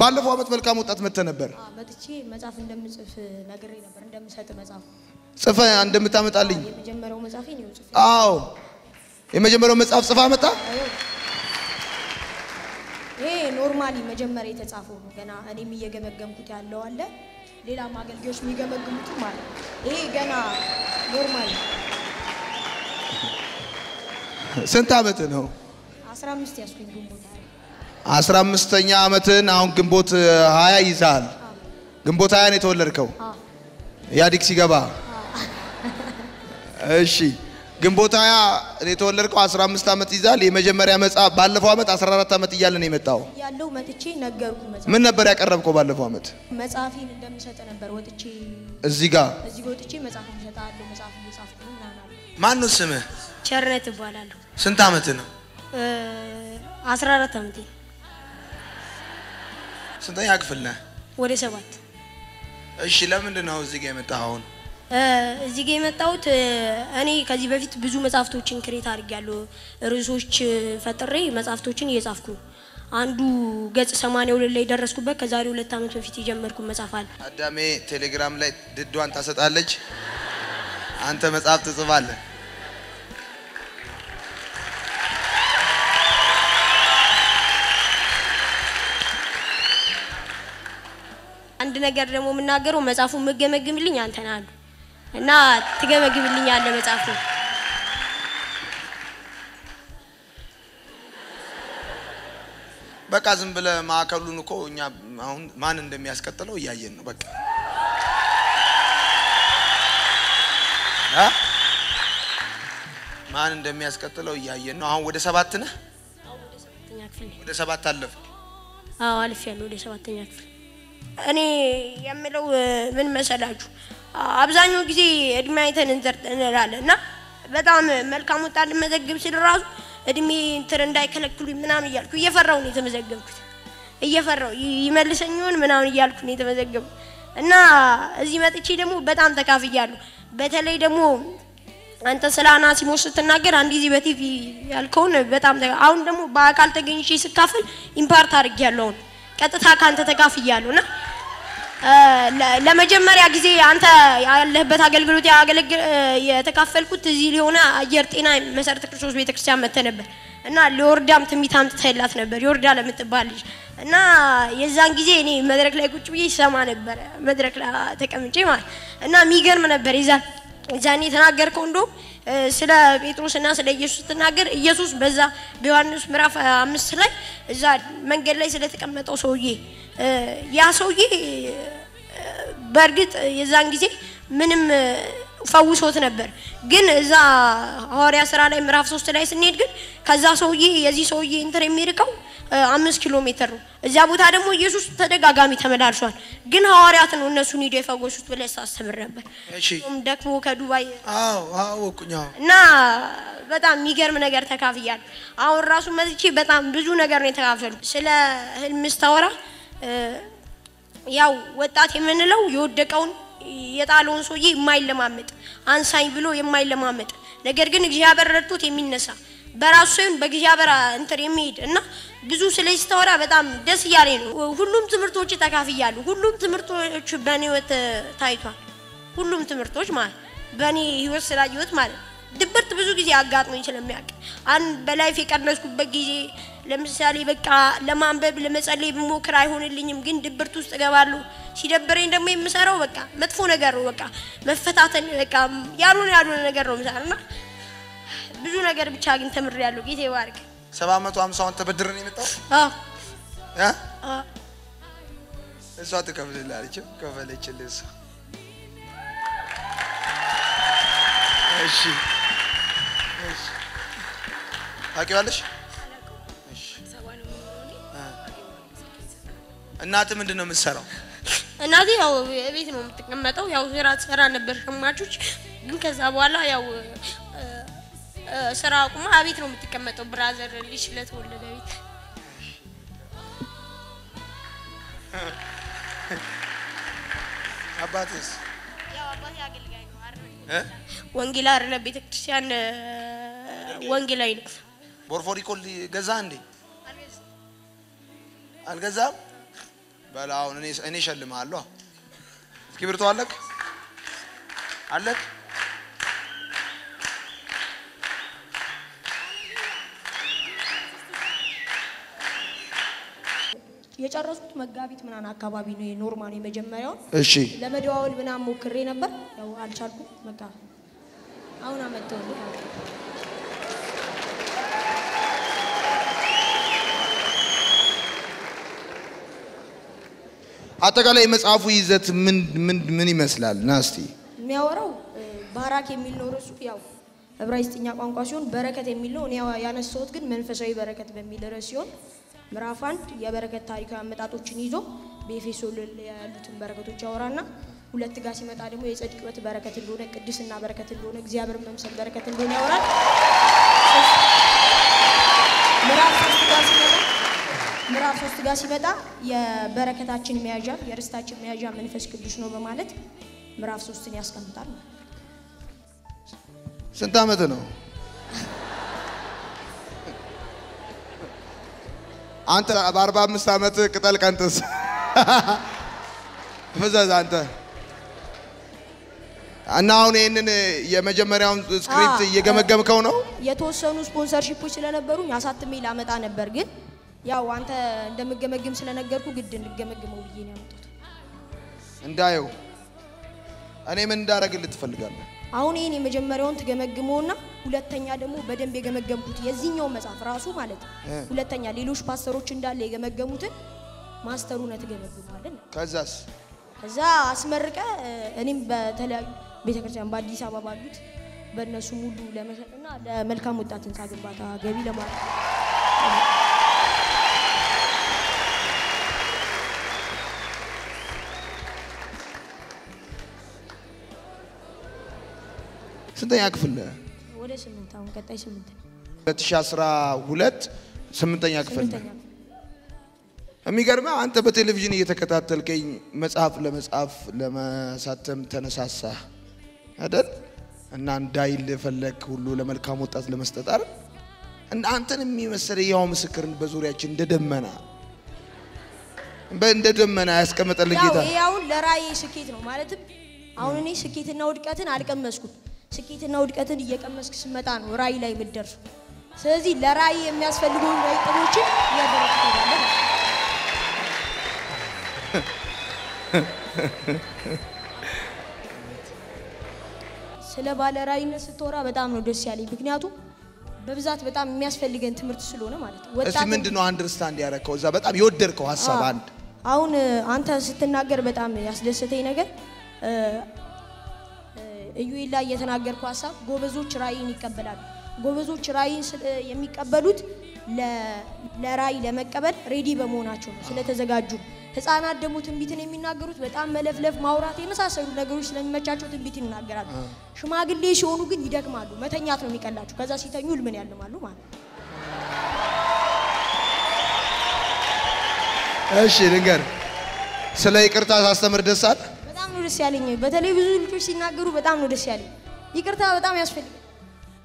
ባለፈው ዓመት መልካም ወጣት መጥተህ ነበር። መጥቼ መጽሐፍ እንደምጽፍ ነግሬ ነበር እንደምሰጥ መጽሐፍ ጽፈ እንደምታመጣልኝ። የመጀመሪያው መጽሐፌ ነው አዎ የመጀመሪያው መጽሐፍ ጽፋ መጣ። ይሄ normally መጀመሪያ የተጻፈው ነው። ገና እኔም እየገመገምኩት ያለው አለ፣ ሌላም አገልጋዮች የሚገመግሙትም አለ። ይሄ ገና normally ስንት ዓመት ነው? 15 ያስኩኝ ግንቦት አስራ አምስተኛ ዓመትን አሁን ግንቦት ሀያ ይዛል። ግንቦት ሀያ ነው የተወለድከው አዎ ኢህአዴግ ሲገባ። እሺ ግንቦት ሀያ ነው የተወለድከው። 15 ዓመት ይዛል። የመጀመሪያ መጽሐፍ ባለፈው ዓመት 14 ዓመት እያለ ነው የመጣው። ያለው መጥቼ ነገርኩ። መጽሐፍ ምን ነበር ያቀረብከው ባለፈው ዓመት? መጽሐፌን እንደምሰጥ ነበር ወጥቼ እዚህ ጋር እዚህ ጋር ወጥቼ መጽሐፍ እሰጥሃለሁ መጽሐፍ እየጻፍኩ ምናምን ማን ነው ስምህ? ቸርነት እባላለሁ። ስንት ዓመት ነው? አስራ አራት ዓመቴ ስንተኛ ክፍል ነህ? ወደ ሰባት እሺ ለምንድን ነው እዚህ ጋር የመጣህ አሁን? እዚህ ጋ የመጣሁት እኔ ከዚህ በፊት ብዙ መጽሐፍቶችን ክሬት አድርጌያለሁ። ርዕሶች ፈጥሬ መጽሐፍቶችን እየጻፍኩ ነው። አንዱ ገጽ 82 ላይ ደረስኩበት ከዛሬ ሁለት ዓመት በፊት የጀመርኩ መጽሐፍ አለ። አዳሜ ቴሌግራም ላይ ድዷን ታሰጣለች፣ አንተ መጽሐፍ ትጽፋለህ። አንድ ነገር ደግሞ የምናገረው መጽሐፉ የምገመግምልኝ አንተ ነህ አሉ እና ትገመግምልኛለህ መጽሐፉ በቃ ዝም ብለህ ማዕከሉን እኮ እኛ አሁን ማን እንደሚያስቀጥለው እያየን ነው። በቃ? ማን እንደሚያስቀጥለው እያየን ነው። አሁን ወደ ሰባት ነህ፣ ወደ ሰባት አለፍ። አዎ አልፍ ያለው ወደ ሰባተኛ ክፍል። እኔ የምለው ምን መሰላችሁ አብዛኛው ጊዜ እድሜ አይተን እንላለን እና በጣም መልካም ወጣት ልመዘግብ ስል ራሱ እድሜ እንትን እንዳይከለክሉኝ ምናምን እያልኩ እየፈራው ነው የተመዘገብኩት። እየፈራው ይመልሰኝ ይሆን ምናምን እያልኩ ነው የተመዘገብኩት እና እዚህ መጥቼ ደግሞ በጣም ተካፍያለሁ። በተለይ ደግሞ አንተ ስለ አናሲሞስ ስትናገር አንድ ጊዜ በቲቪ ያልከውን በጣም አሁን ደግሞ በአካል ተገኝቼ ስካፈል impart አድርጌያለሁ። አሁን ቀጥታ ከአንተ ተካፍያለሁ እና ለመጀመሪያ ጊዜ አንተ ያለህበት አገልግሎት የተካፈልኩት እዚህ ሊሆነ አየር ጤና መሰረተ ክርስቶስ ቤተክርስቲያን መጥተህ ነበር እና ለዮርዳም ትንቢት አምጥተህላት ነበር ዮርዳ ለምትባል ልጅ እና የዛን ጊዜ እኔ መድረክ ላይ ቁጭ ብዬ ይሰማ ነበረ መድረክ ላይ ተቀምጬ ማለት እና የሚገርም ነበር የዛን ዛኔ የተናገርከው እንደውም ስለ ጴጥሮስና ስለ ኢየሱስ ስትናገር ኢየሱስ በዛ በዮሐንስ ምዕራፍ አምስት ላይ እዛ መንገድ ላይ ስለተቀመጠው ሰውዬ ያ ሰውዬ በእርግጥ የዛን ጊዜ ምንም ፈውሶት ነበር። ግን እዛ ሐዋርያ ስራ ላይ ምዕራፍ ሶስት ላይ ስንሄድ ግን ከዛ ሰውዬ የዚህ ሰውዬ እንትን የሚርቀው አምስት ኪሎ ሜትር ነው። እዚያ ቦታ ደግሞ ኢየሱስ ተደጋጋሚ ተመላልሷል። ግን ሐዋርያት ነው እነሱን ሂዶ የፈወሱት ብለህ ሳስተምር ነበር። እሺ እንደውም ደክሞ ከዱባይ አዎ አዎ እና በጣም የሚገርም ነገር ተካፍያለሁ። አሁን ራሱ መጥቼ በጣም ብዙ ነገር ነው የተካፈልኩ። ስለ ህልም ስታወራ ያው ወጣት የምንለው የወደቀውን የጣለውን ሰውዬ የማይለማመጥ አንሳኝ ብሎ የማይለማመጥ ነገር ግን እግዚአብሔር ረድቶት የሚነሳ በራሱ ሳይሆን በእግዚአብሔር እንትን የሚሄድ እና ብዙ ስለዚህ ስታወራ በጣም ደስ እያለኝ ነው። ሁሉም ትምህርቶች ተካፍያለሁ። ሁሉም ትምህርቶች በእኔ ህይወት ታይቷል። ሁሉም ትምህርቶች ማለት በእኔ ህይወት ስላየሁት ማለት ድብርት ብዙ ጊዜ አጋጥሞኝ ስለሚያውቅ አንድ በላይፍ የቀነስኩበት ጊዜ ለምሳሌ በቃ ለማንበብ ለመጸለይ ብሞክር አይሆንልኝም፣ ግን ድብርት ውስጥ እገባለሁ። ሲደብረኝ ደግሞ የምሰራው በቃ መጥፎ ነገር ነው። በቃ መፈታተን በቃ ያልሆነ ያልሆነ ነገር ነው የምሰራው እና ብዙ ነገር ብቻ ግን ተምሬያለሁ። ጌታ ይባርክ። ሰባት መቶ ሀምሳውን የመጣው አዎ እ? አዎ እሷ ትከፍልላለች። ከፈለችልህ እሷ። እሺ እሺ። ታውቂዋለሽ? እሺ። እ። እናትህ ምንድን ነው የምትሰራው? እናቴ ያው ቤት ነው የምትቀመጠው። ያው ስራ ትሰራ ነበር ሸማቾች፣ ግን ከዛ በኋላ ያው ስራ አቁማ ቤት ነው የምትቀመጠው። brother ልጅ ስለተወለደ ቤት አባትስ ያው አባቴ አገልጋይ ነው አይደል? እ? ወንጌል አይደለ ቤተ ክርስቲያን ወንጌላዊ ነው። ቦርፎሪኮ ገዛ እንዴ? አልገዛም? በል አሁን እኔ እሸልምሃለሁ። እስክሪብቶ አለክ አለክ? የጨረስኩት መጋቢት ምናምን አካባቢ ነው የኖርማል የመጀመሪያውን እሺ ለመደዋወል ምናምን ሞክሬ ነበር። ያው አልቻልኩም። በቃ አሁን አመጣው። አጠቃላይ የመጽሐፉ ይዘት ምን ምን ምን ይመስላል? ና እስቲ የሚያወራው ባራክ የሚል ነው ርዕሱ። ያው ዕብራይስጥኛ ቋንቋ ሲሆን በረከት የሚል ነው። እኔ ያነሳሁት ግን መንፈሳዊ በረከት በሚል ርዕስ ሲሆን ምዕራፍ አንድ የበረከት ታሪካዊ አመጣጦችን ይዞ በኤፌሶን ላይ ያሉትን በረከቶች ያወራና ሁለት ጋር ሲመጣ ደግሞ የጽድቅ ሕይወት በረከት እንደሆነ፣ ቅድስና በረከት እንደሆነ፣ እግዚአብሔር መምሰል በረከት እንደሆነ ያወራል። ምዕራፍ ሶስት ጋር ሲመጣ የበረከታችን መያዣ የርስታችን መያዣ መንፈስ ቅዱስ ነው በማለት ምዕራፍ ሶስትን ያስቀምጣል። ስንት ዓመት ነው? አንተ በአርባ አምስት ዓመት ቅጠል ቀንጥስ ፍዘዝ አንተ እና አሁን ይህንን የመጀመሪያውን ስክሪፕት እየገመገምከው ነው? የተወሰኑ ስፖንሰርሺፖች ስለነበሩኝ አሳትሜ ላመጣ ነበር፣ ግን ያው አንተ እንደምገመግም ስለነገርኩ ግድ እንድገመግመው ብዬ ነው ያመጣሁት። እንዳየው እኔ ምን እንዳደረግልህ ትፈልጋለህ? አሁን ይህን የመጀመሪያውን ትገመግመውና ሁለተኛ ደግሞ በደንብ የገመገምኩት የዚህኛው መጽሐፍ ራሱ ማለት ሁለተኛ ሌሎች ፓስተሮች እንዳለ የገመገሙትን ማስተሩን ትገመግመዋለን። ከዛስ ከዛ አስመርቀ እኔም በተለያዩ ቤተክርስቲያን በአዲስ አበባ ባሉት በእነሱም ሁሉ ለመሸጥና ለመልካም ወጣት ህንፃ ግንባታ ገቢ ለማድረግ ስንተኛ ክፍል ነህ? ወደ ስምንት አሁን ቀጣይ ስምንት ነው። 2012 ስምንተኛ ክፍል ነህ። የሚገርመው አንተ በቴሌቪዥን እየተከታተልከኝ መጽሐፍ ለመጻፍ ለመሳተም ተነሳሳህ አይደል? እና እንዳይል ፈለግ ሁሉ ለመልካም ወጣት ለመስጠት አይደል? እና አንተን የሚመሰለ ያው ምስክርን በዙሪያችን እንደ ደመና እንደ ደመና ያስቀመጠልን ጌታ ይሄ አሁን ለራእዬ ስኬት ነው ማለትም አሁን እኔ ስኬትና ውድቀትን አልቀመስኩም። ስኬትና ውድቀትን እየቀመስክ ስመጣ ነው ራእይ ላይ የምትደርሱ። ስለዚህ ለራእይ የሚያስፈልጉን ጥሮችን እያደረግ ትሄዳለህ። ስለ ባለ ራእይነት ስትወራ በጣም ነው ደስ ያለኝ፣ ምክንያቱም በብዛት በጣም የሚያስፈልገን ትምህርት ስለሆነ ማለት ነው። እስቲ ምንድን ነው understand ያደረከው እዛ በጣም የወደድከው ሀሳብ አንድ አሁን አንተ ስትናገር በጣም ያስደሰተኝ ነገር ኢዩኤል ላይ የተናገርኩ ሀሳብ ጎበዞች ራእይን ይቀበላሉ። ጎበዞች ራእይን የሚቀበሉት ለራእይ ለመቀበል ready በመሆናቸው ነው፣ ስለተዘጋጁ ህፃናት ደግሞ ትንቢትን የሚናገሩት በጣም መለፍለፍ፣ ማውራት የመሳሰሉ ነገሮች ስለሚመቻቸው ትንቢት ይናገራሉ። ሽማግሌ ሲሆኑ ግን ይደክማሉ፣ መተኛት ነው የሚቀላቸው። ከዛ ሲተኙ ህልምን ያልማሉ ማለት ነው። እሺ ልንገር ስለ ይቅርታ ሳስተምር ደስ አለ በጣም ነው ደስ ያለኝ። በተለይ ብዙ ልጆች ሲናገሩ በጣም ነው ደስ ያለኝ። ይቅርታ በጣም ያስፈልጋል።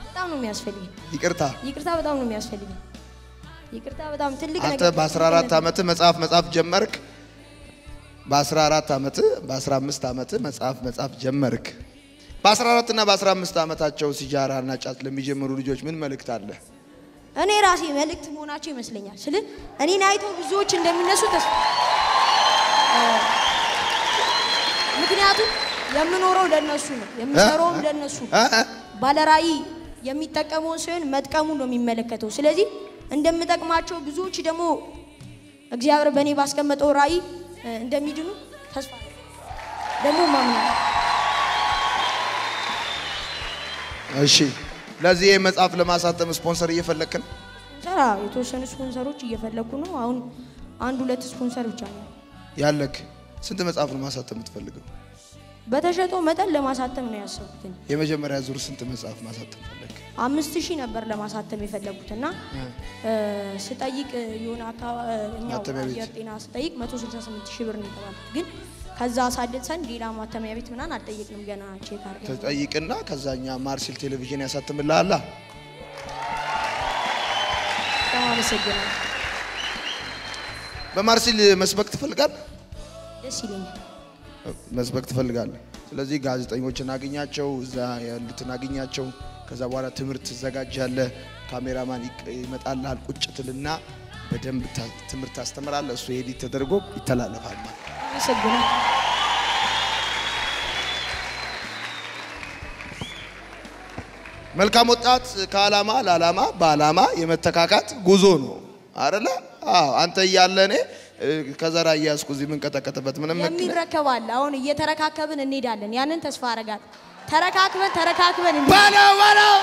በጣም ነው የሚያስፈልገኝ። ይቅርታ ይቅርታ በጣም ነው የሚያስፈልገኝ። ይቅርታ በጣም ትልቅ አንተ ነገር በ14 ዓመት መጽሐፍ መጽሐፍ ጀመርክ። በ14 ዓመት በ15 ዓመት መጽሐፍ መጽሐፍ ጀመርክ። በ14 እና በ15 ዓመታቸው ሲጃራ እና ጫት ለሚጀምሩ ልጆች ምን መልእክት አለ? እኔ ራሴ መልእክት መሆናቸው ይመስለኛል። ስል እኔን አይተው ብዙዎች እንደሚነሱ ተስፋ ምክንያቱም የምኖረው ለነሱ ነው፣ የምሰራውም ለነሱ? ባለራእይ የሚጠቀመውን ሲሆን መጥቀሙን ነው የሚመለከተው። ስለዚህ እንደምጠቅማቸው ብዙዎች ደግሞ እግዚአብሔር በእኔ ባስቀመጠው ራእይ እ፣ እንደሚድኑ ተስፋ ደግሞ ማምናል። እሺ ለዚህ መጽሐፍ ለማሳተም ስፖንሰር እየፈለክ ነው? ስፖንሰር የተወሰኑ ስፖንሰሮች እየፈለኩ ነው። አሁን አንድ ሁለት ስፖንሰር ብቻ ነው ያለክ ስንት መጽሐፍ ነው ማሳተም የምትፈልገው? በተሸጠው መጠን ለማሳተም ነው ያሰብኩት። እኔ። የመጀመሪያ ዙር ስንት መጽሐፍ ማሳተም ፈለክ? አምስት ሺህ ነበር ለማሳተም የፈለጉት እና ስጠይቅ የሆነ አየር ጤና ስጠይቅ 168 ሺህ ብር ነው የተባሉት። ግን ከዛ አሳድሰን ሌላ ማተሚያ ቤት ምናምን አልጠየቅንም ገና check አድርገን ተጠይቅና ከዛኛ ማርሲል ቴሌቪዥን ያሳትምልሃላ። በጣም አመሰግናለሁ። በማርሲል መስበክ ትፈልጋለህ? ደስ ይለኛል። መስበክ ትፈልጋለህ። ስለዚህ ጋዜጠኞችን አግኛቸው፣ እዛ ያሉትን አግኛቸው። ከዛ በኋላ ትምህርት ትዘጋጃለህ። ካሜራማን ይመጣልሃል። ቁጭ ትልና በደንብ ትምህርት ታስተምራለህ። እሱ edit ተደርጎ ይተላለፋል ማለት ነው። አመሰግናለሁ። መልካም ወጣት ከዓላማ ለዓላማ በዓላማ የመተካካት ጉዞ ነው አይደለ? አዎ። አንተ እያለ እኔ ከዘራ እያዝኩ እዚህ የምንቀጠቀጥበት ምንም የሚረከባል አሁን እየተረካከብን እንሄዳለን። ያንን ተስፋ አረጋለሁ። ተረካክበን ተረካክበን በለው በለው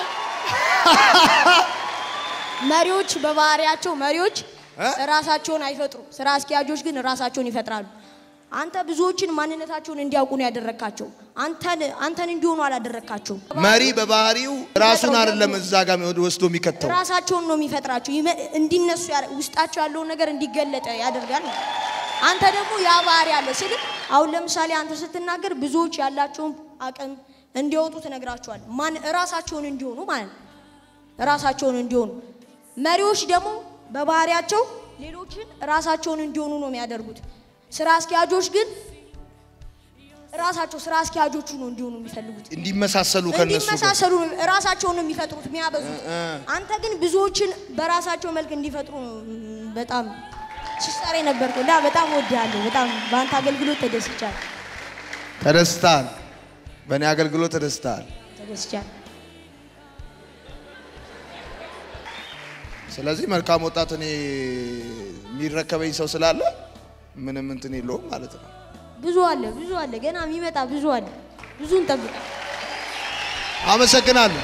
መሪዎች በባህሪያቸው መሪዎች? ራሳቸውን አይፈጥሩም። ስራ አስኪያጆች ግን ራሳቸውን ይፈጥራሉ። አንተ ብዙዎችን ማንነታቸውን እንዲያውቁ ነው ያደረግካቸው። አንተን አንተን እንዲሆኑ አላደረግካቸውም። መሪ በባህሪው ራሱን አይደለም እዛ ጋር ወስዶ የሚከተው ራሳቸውን ነው የሚፈጥራቸው። እንዲነሱ ውስጣቸው ያለውን ነገር እንዲገለጠ ያደርጋል። አንተ ደግሞ ያ ባህሪ አለ ስል አሁን ለምሳሌ አንተ ስትናገር ብዙዎች ያላቸውን አቅም እንዲወጡ ትነግራቸዋል። ማን ራሳቸውን እንዲሆኑ ማለት ነው። ራሳቸውን እንዲሆኑ መሪዎች ደግሞ በባህሪያቸው ሌሎችን ራሳቸውን እንዲሆኑ ነው የሚያደርጉት። ስራ አስኪያጆች ግን ራሳቸው ስራ አስኪያጆቹ ነው እንዲሆኑ የሚፈልጉት። እንዲመሳሰሉ ከነሱ እንዲመሳሰሉ ራሳቸውን ነው የሚፈጥሩት የሚያበዙት። አንተ ግን ብዙዎችን በራሳቸው መልክ እንዲፈጥሩ በጣም ሲሰራ የነበርከው እና በጣም ወድሃለሁ። በጣም በአንተ አገልግሎት ተደስቻለሁ ተደስታል። በእኔ አገልግሎት ተደስታል። ተደስቻለሁ። ስለዚህ መልካም ወጣት እኔ የሚረከበኝ ሰው ስላለ ምንም እንትን የለውም ማለት ነው። ብዙ አለ ብዙ አለ ገና የሚመጣ ብዙ አለ። ብዙ እንጠብቅ። አመሰግናለሁ።